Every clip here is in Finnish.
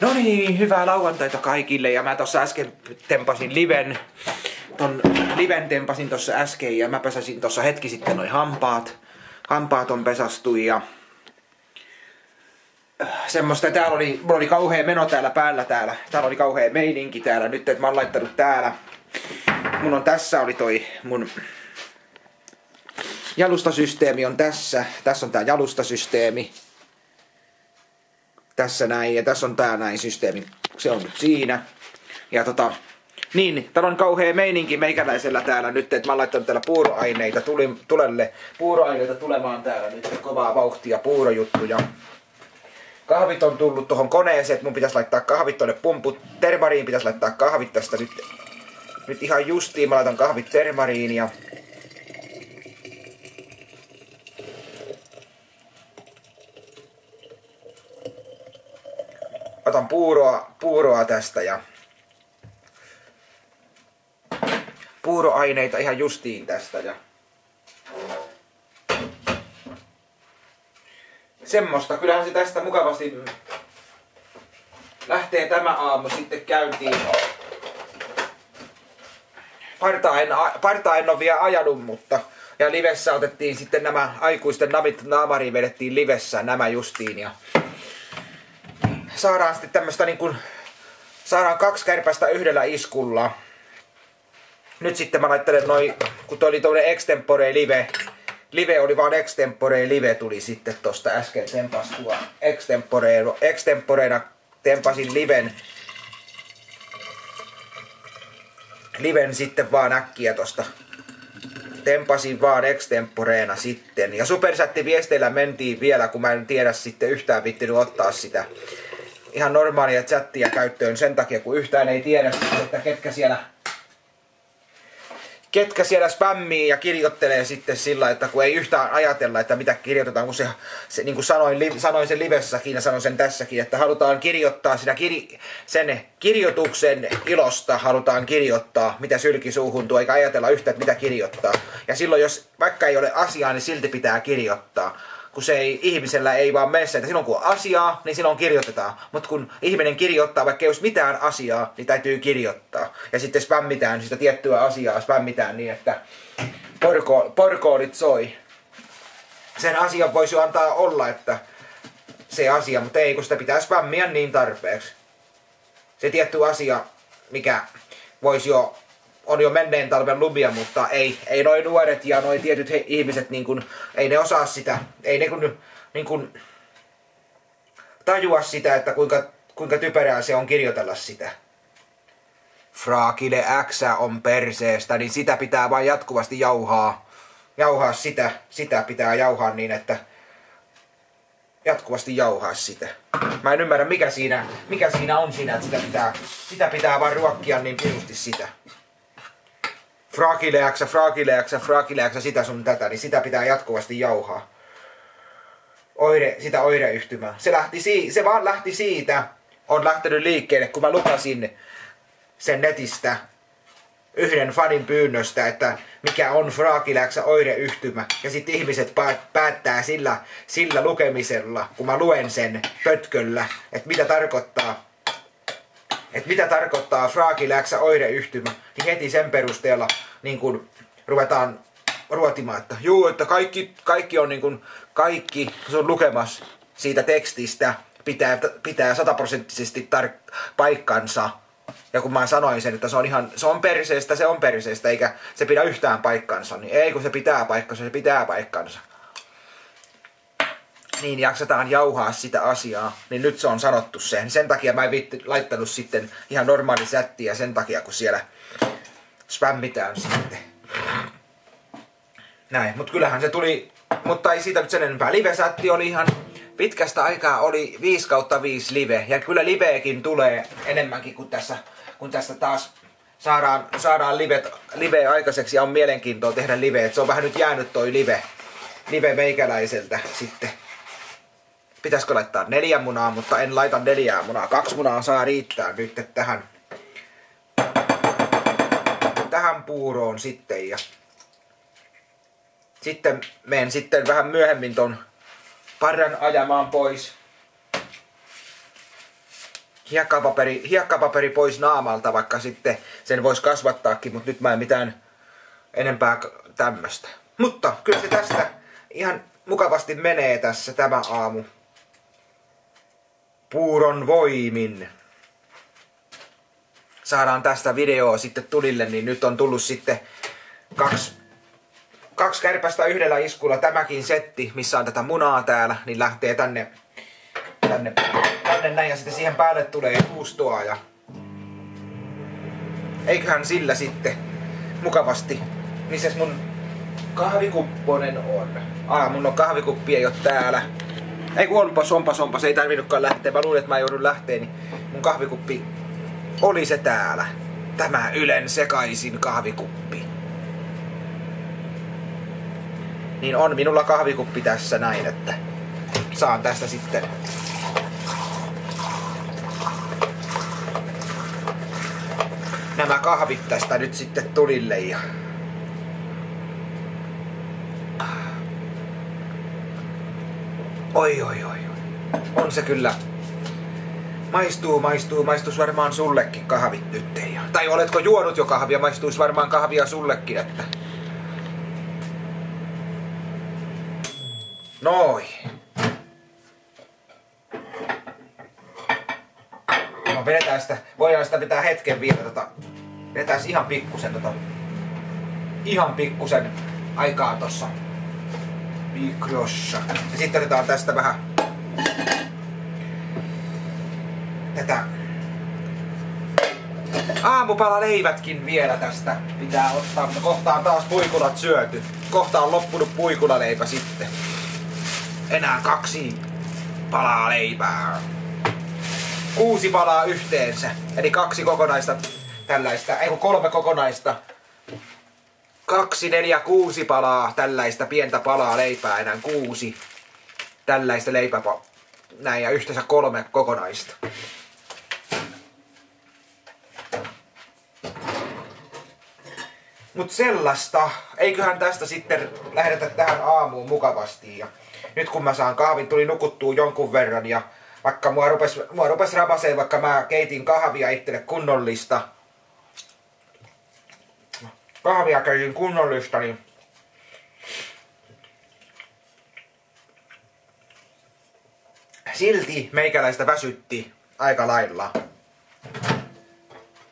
No niin, hyvää lauantaita kaikille ja mä tossa äsken tempasin liven, ton liven tempasin tossa äsken ja mä pesäsin tossa hetki sitten noin hampaat. Hampaat on pesastu ja semmoista, täällä oli, mulla oli kauhea meno täällä päällä täällä. Täällä oli kauhea meininki täällä nyt, että mä oon laittanut täällä. Mun on tässä oli toi mun jalustasysteemi on tässä. Tässä on tää jalustasysteemi. Tässä näin ja tässä on tää näin systeemi. Se on nyt siinä. Ja tota, niin, täällä on kauhea meininki meikäläisellä täällä nyt, että mä oon laittanut täällä puuroaineita tuli, tulelle, puuroaineita tulemaan täällä nyt, kovaa vauhtia, puurojuttuja. Kahvit on tullut tuohon koneeseen, että mun pitäisi laittaa kahvit tonne pumput. Termariin pitäisi laittaa kahvit tästä nyt. Nyt ihan justiin mä laitan kahvit termariin ja otan puuroa, puuroa tästä ja puuroaineita ihan justiin tästä ja semmoista. Kyllähän se tästä mukavasti lähtee tämä aamu sitten käyntiin. Partaa en, partaa en ole vielä ajanut, mutta ja livessä otettiin sitten nämä aikuisten navit naamariin vedettiin livessä nämä justiin ja saadaan sitten tämmöstä niin kuin, saadaan kaksi kärpästä yhdellä iskulla. Nyt sitten mä laittelen noin, kun toi oli tuollainen extempore live, live oli vaan extempore live tuli sitten tosta äsken tempastua. Extempore, extemporeena tempasin liven, liven sitten vaan äkkiä tosta tempasin vaan extemporeena sitten. Ja supersätti viesteillä mentiin vielä, kun mä en tiedä sitten yhtään vittinyt ottaa sitä ihan normaalia chattia käyttöön sen takia, kun yhtään ei tiedä, että ketkä siellä ketkä siellä spämmii ja kirjoittelee sitten sillä, että kun ei yhtään ajatella, että mitä kirjoitetaan, kun se, se niin kuin sanoin, li, sanoin sen livessäkin ja sanoin sen tässäkin, että halutaan kirjoittaa sitä kir, sen kirjoituksen ilosta, halutaan kirjoittaa, mitä sylki suuhun tuo, eikä ajatella yhtään, mitä kirjoittaa. Ja silloin, jos vaikka ei ole asiaa, niin silti pitää kirjoittaa kun se ei, ihmisellä ei vaan mene että silloin kun on asiaa, niin silloin kirjoitetaan. Mutta kun ihminen kirjoittaa, vaikka ei olisi mitään asiaa, niin täytyy kirjoittaa. Ja sitten spämmitään sitä tiettyä asiaa, spämmitään niin, että porko, porkoodit soi. Sen asian voisi antaa olla, että se asia, mutta ei, kun sitä pitää spämmiä niin tarpeeksi. Se tietty asia, mikä voisi jo on jo menneen talven lumia, mutta ei, ei noin nuoret ja noin tietyt he, ihmiset, niin kun, ei ne osaa sitä, ei ne kun, niin kun, tajua sitä, että kuinka, kuinka typerää se on kirjoitella sitä. Fraakile X on perseestä, niin sitä pitää vain jatkuvasti jauhaa. Jauhaa sitä, sitä pitää jauhaa niin, että jatkuvasti jauhaa sitä. Mä en ymmärrä mikä siinä, mikä siinä on siinä, että sitä pitää, sitä pitää vaan ruokkia niin pirusti sitä fragileaksa, fragileaksa, fragileaksa, sitä sun tätä, niin sitä pitää jatkuvasti jauhaa. Oire, sitä oireyhtymää. Se, lähti se vaan lähti siitä, on lähtenyt liikkeelle, kun mä lupasin sen netistä yhden fanin pyynnöstä, että mikä on fraakiläksä oireyhtymä. Ja sitten ihmiset päättää sillä, sillä lukemisella, kun mä luen sen pötköllä, että mitä tarkoittaa että mitä tarkoittaa fraakiläksä oireyhtymä, niin heti sen perusteella niin kun ruvetaan ruotimaan, että juu, että kaikki, kaikki on niin kun, kaikki, se on lukemassa siitä tekstistä, pitää, pitää sataprosenttisesti tar- paikkansa. Ja kun mä sanoin sen, että se on ihan, se on perseestä, se on perseestä, eikä se pidä yhtään paikkansa, niin ei kun se pitää paikkansa, se pitää paikkansa niin jaksetaan jauhaa sitä asiaa, niin nyt se on sanottu sen. Sen takia mä en laittanut sitten ihan normaali sättiä sen takia, kun siellä spämmitään sitten. Näin, mutta kyllähän se tuli, mutta ei siitä nyt sen enempää. Live-sätti oli ihan pitkästä aikaa, oli 5 kautta 5 live. Ja kyllä liveekin tulee enemmänkin kuin tässä, kun tästä taas saadaan, saadaan live, live aikaiseksi ja on mielenkiintoa tehdä live. Et se on vähän nyt jäänyt toi live, live meikäläiseltä sitten pitäisikö laittaa neljä munaa, mutta en laita neljää munaa. Kaksi munaa saa riittää nyt tähän, tähän puuroon sitten ja sitten menen sitten vähän myöhemmin ton parran ajamaan pois. Hiekkapaperi, hiekkapaperi pois naamalta, vaikka sitten sen voisi kasvattaakin, mutta nyt mä en mitään enempää tämmöstä. Mutta kyllä se tästä ihan mukavasti menee tässä tämä aamu. Puuron voimin. Saadaan tästä videoa sitten tulille, niin nyt on tullut sitten kaksi, kaksi kärpästä yhdellä iskulla. Tämäkin setti, missä on tätä munaa täällä, niin lähtee tänne, tänne, tänne näin ja sitten siihen päälle tulee juustoa ja eiköhän sillä sitten mukavasti. Missäs mun kahvikupponen on? Ah, mun on kahvikuppi ei oo täällä. Ei kun onpas, onpas, onpas, ei tarvinnutkaan lähteä. Mä luulin, että mä joudun lähteä, niin mun kahvikuppi oli se täällä. Tämä Ylen sekaisin kahvikuppi. Niin on minulla kahvikuppi tässä näin, että saan tästä sitten nämä kahvit tästä nyt sitten tulille ja Oi, oi, oi, oi. On se kyllä. Maistuu, maistuu, maistuis varmaan sullekin kahvit nyt. Tai oletko juonut jo kahvia, maistuis varmaan kahvia sullekin, että... Noi. No vedetään sitä, voidaan sitä pitää hetken vielä tota... Vedetään ihan pikkusen tota... Ihan pikkusen aikaa tossa mikrossa. Ja sitten otetaan tästä vähän tätä aamupala leivätkin vielä tästä pitää ottaa, mutta kohta on taas puikulat syöty. Kohta on loppunut puikulaleipä sitten. Enää kaksi palaa leipää. Kuusi palaa yhteensä. Eli kaksi kokonaista tällaista, ei kolme kokonaista kaksi, neljä, kuusi palaa tällaista pientä palaa leipää, enää kuusi tällaista leipäpalaa. Näin ja yhteensä kolme kokonaista. Mut sellaista. Eiköhän tästä sitten lähdetä tähän aamuun mukavasti. Ja nyt kun mä saan kahvin, tuli nukuttua jonkun verran ja vaikka mua rupes, mua rupes rabasee, vaikka mä keitin kahvia itselle kunnollista, kahvia käydin kunnollista, niin silti meikäläistä väsytti aika lailla.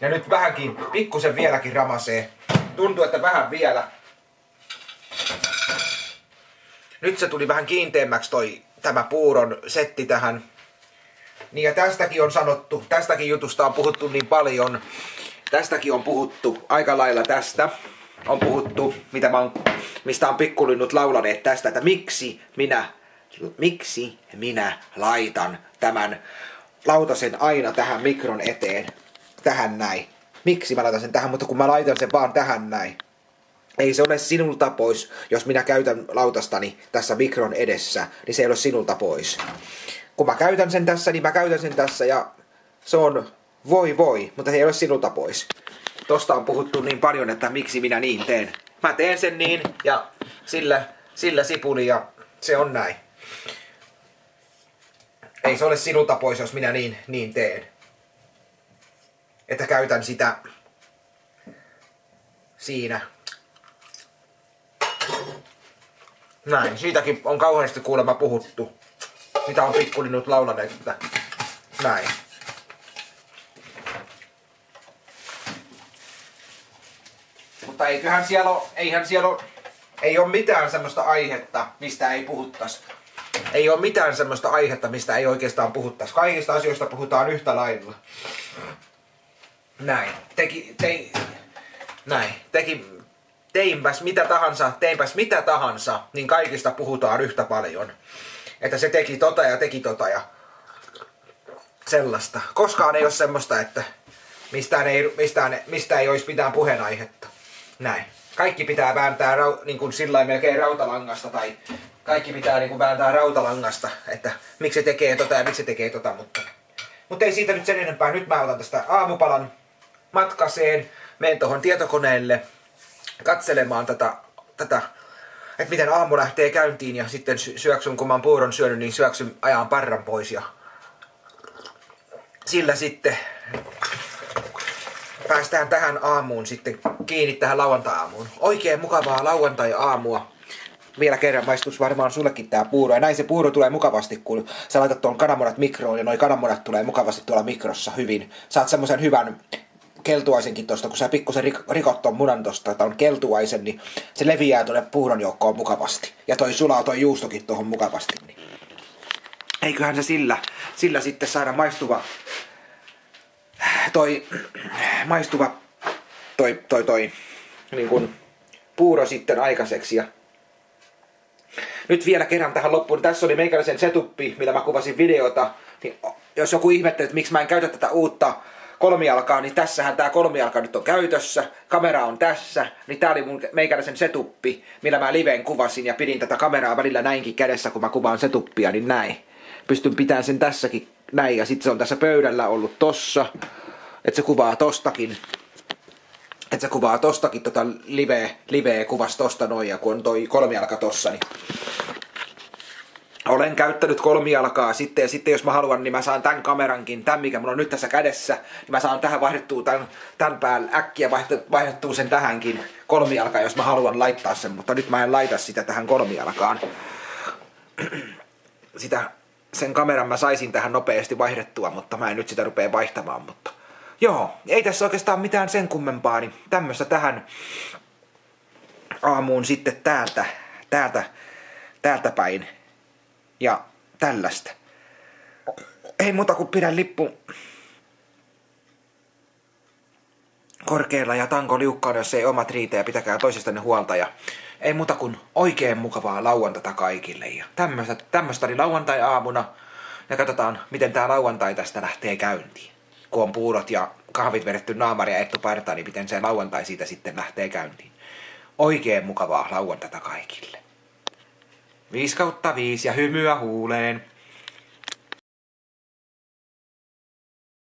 Ja nyt vähänkin, pikkusen vieläkin ramasee. Tuntuu, että vähän vielä. Nyt se tuli vähän kiinteämmäksi toi tämä puuron setti tähän. Niin ja tästäkin on sanottu, tästäkin jutusta on puhuttu niin paljon, Tästäkin on puhuttu aika lailla tästä. On puhuttu, mitä mä oon, mistä on pikkulinnut laulaneet tästä, että miksi minä, miksi minä laitan tämän lautasen aina tähän mikron eteen. Tähän näin. Miksi mä laitan sen tähän, mutta kun mä laitan sen vaan tähän näin. Ei se ole sinulta pois, jos minä käytän lautastani tässä mikron edessä, niin se ei ole sinulta pois. Kun mä käytän sen tässä, niin mä käytän sen tässä ja se on voi voi, mutta se ei ole sinulta pois. Tosta on puhuttu niin paljon, että miksi minä niin teen. Mä teen sen niin ja sillä, sillä sipuli ja se on näin. Ei se ole sinulta pois, jos minä niin, niin teen. Että käytän sitä siinä. Näin, siitäkin on kauheasti kuulemma puhuttu. Mitä on pikkulinnut laulaneet, että näin. Mutta eiköhän siellä ole, eihän siellä ole, ei ole mitään semmoista aihetta, mistä ei puhuttas. Ei ole mitään semmoista aihetta, mistä ei oikeastaan puhuttas. Kaikista asioista puhutaan yhtä lailla. Näin. Teki, tei, näin. Teki, teinpäs mitä tahansa, teinpäs mitä tahansa, niin kaikista puhutaan yhtä paljon. Että se teki tota ja teki tota ja sellaista. Koskaan ei ole semmoista, että mistään ei, mistään, mistä ei olisi mitään puheenaihetta. Näin. Kaikki pitää vääntää rau, niin kuin sillä melkein rautalangasta tai kaikki pitää niin kuin vääntää rautalangasta, että miksi tekee tota ja miksi tekee tota, mutta, mutta ei siitä nyt sen enempää. Nyt mä otan tästä aamupalan matkaseen. menen tuohon tietokoneelle katselemaan tätä, tätä että miten aamu lähtee käyntiin ja sitten syöksyn, kun mä oon puuron syönyt, niin syöksyn ajan parran pois ja sillä sitten päästään tähän aamuun sitten kiinni tähän lauantai-aamuun. Oikein mukavaa lauantai-aamua. Vielä kerran maistuisi varmaan sullekin tää puuro. Ja näin se puuro tulee mukavasti, kun sä laitat tuon kananmunat mikroon ja noi kananmunat tulee mukavasti tuolla mikrossa hyvin. Saat semmoisen hyvän keltuaisenkin tosta, kun sä pikkusen rikot ton munan tosta, että on keltuaisen, niin se leviää tuonne puuron joukkoon mukavasti. Ja toi sulaa toi juustokin tuohon mukavasti. Niin. Eiköhän se sillä, sillä sitten saada maistuva toi maistuva toi, toi, toi niin kun, puuro sitten aikaiseksi. Ja nyt vielä kerran tähän loppuun. Tässä oli meikäläisen setuppi, millä mä kuvasin videota. Niin jos joku ihmettelee, että miksi mä en käytä tätä uutta kolmijalkaa, niin tässähän tämä kolmijalka nyt on käytössä, kamera on tässä, niin tää oli mun meikäläisen setuppi, millä mä liveen kuvasin ja pidin tätä kameraa välillä näinkin kädessä, kun mä kuvaan setuppia, niin näin. Pystyn pitämään sen tässäkin näin ja sitten se on tässä pöydällä ollut tossa, että se kuvaa tostakin, että se kuvaa tostakin tota live, live kuvas tosta noin ja kun on toi kolmijalka tossa, niin olen käyttänyt kolmijalkaa sitten ja sitten jos mä haluan, niin mä saan tämän kamerankin, tämän mikä mulla on nyt tässä kädessä, niin mä saan tähän vaihdettua tämän, tämän päälle äkkiä vaihdettua sen tähänkin kolmijalkaan, jos mä haluan laittaa sen, mutta nyt mä en laita sitä tähän kolmijalkaan. Sitä, sen kameran mä saisin tähän nopeasti vaihdettua, mutta mä en nyt sitä rupea vaihtamaan, mutta joo, ei tässä oikeastaan mitään sen kummempaa, niin tämmöistä tähän aamuun sitten täältä, täältä, täältä päin ja tällaista. Ei muuta kuin pidä lippu korkealla ja tanko liukkaana, jos ei omat riitä ja pitäkää toisistanne huolta. Ja ei muuta kuin oikein mukavaa lauantaita kaikille. Ja tämmöistä, tämmöistä oli lauantai-aamuna. Ja katsotaan, miten tämä lauantai tästä lähtee käyntiin. Kun on puurot ja kahvit vedetty naamaria ja ettu partaan, niin miten se lauantai siitä sitten lähtee käyntiin. Oikein mukavaa lauantaita kaikille. 5 kautta 5 ja hymyä huuleen.